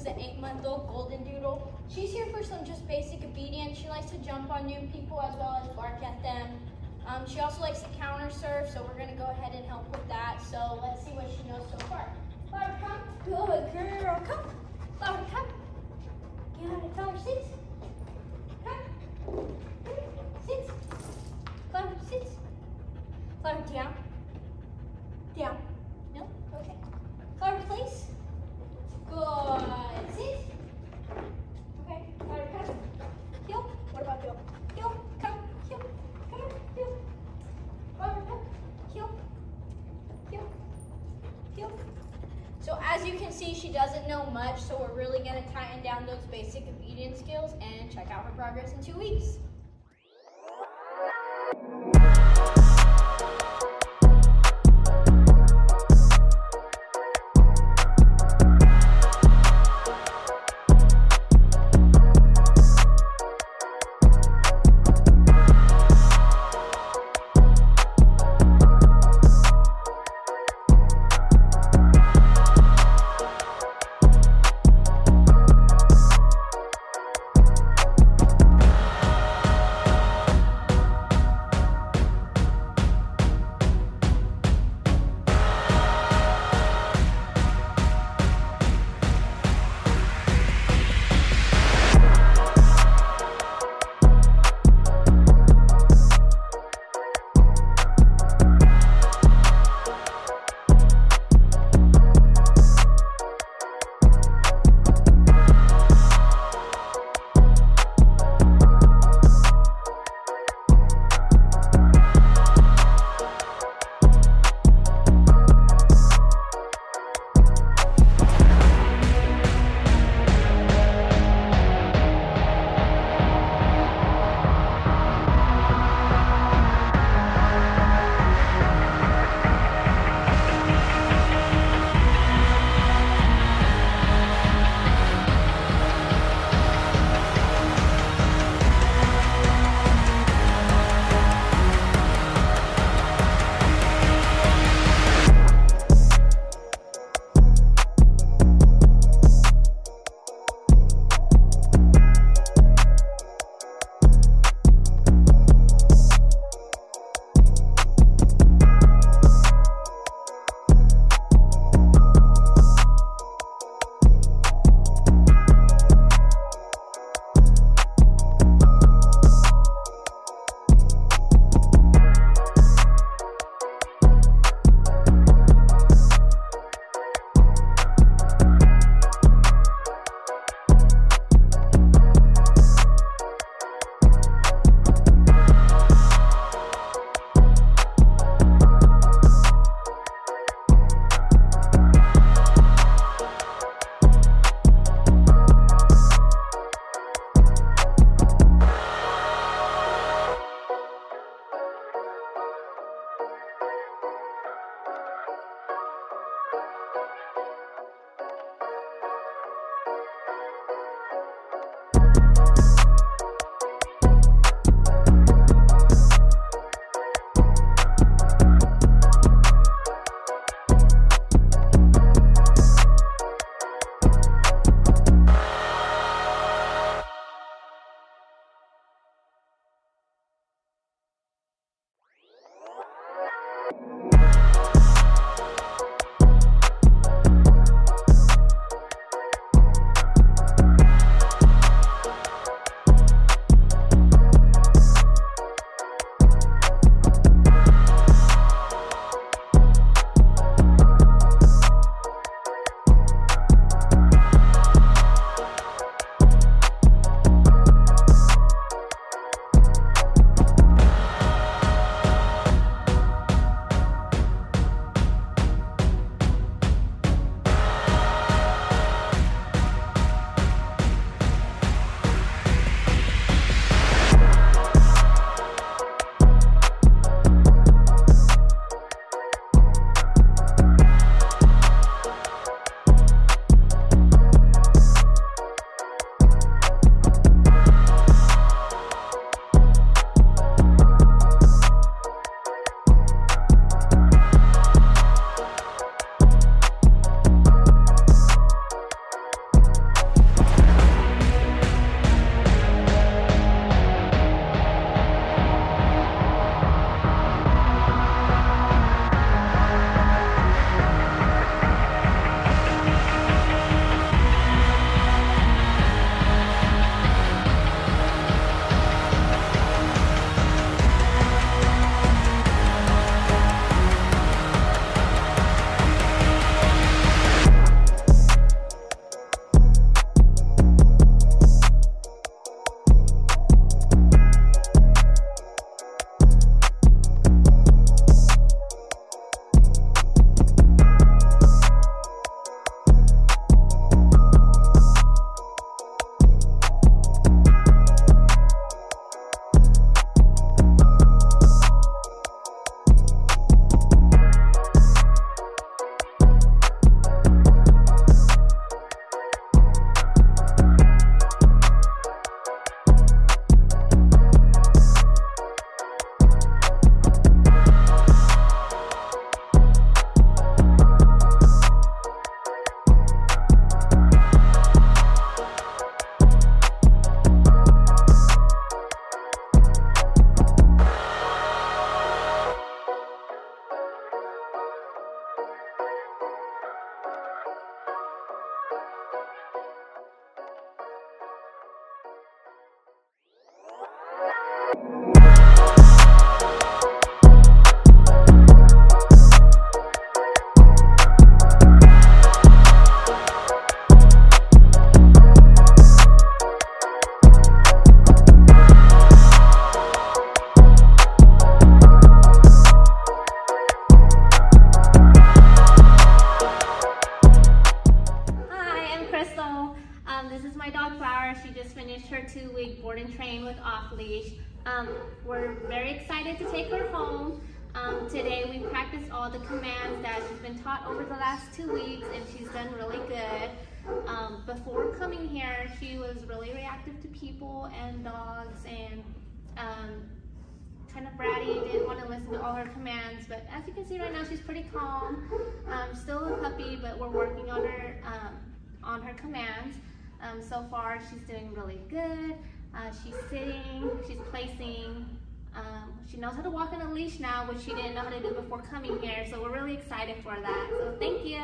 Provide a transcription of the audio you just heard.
who's the eight-month-old golden doodle. She's here for some just basic obedience. She likes to jump on new people as well as bark at them. Um, she also likes to counter surf, so we're gonna go ahead and help with that. So let's see what she knows so far. Come. Good girl, come. Come. Get out of flower, sit. Come. Sit. Flower, sit. Flower, down. Down. No? Okay. Flower, place. Good. Sit. Okay. Flower, come. Heel. What about heel? Heel. Come. Heel. Come on. Heel. Flower, come. Heel. Heel. Heel. So as you can see, she doesn't know much, so we're really gonna tighten down those basic obedience skills and check out her progress in two weeks. Crystal. Um, this is my dog Flower. She just finished her two-week board and train with Off Leash. Um, we're very excited to take her home. Um, today we practiced all the commands that she's been taught over the last two weeks, and she's done really good. Um, before coming here, she was really reactive to people and dogs, and um, kind of bratty, didn't want to listen to all her commands, but as you can see right now, she's pretty calm. Um, still a puppy, but we're working on her um, on her commands. So far, she's doing really good. Uh, she's sitting, she's placing. Um, she knows how to walk on a leash now, which she didn't know how to do before coming here. So we're really excited for that. So thank you.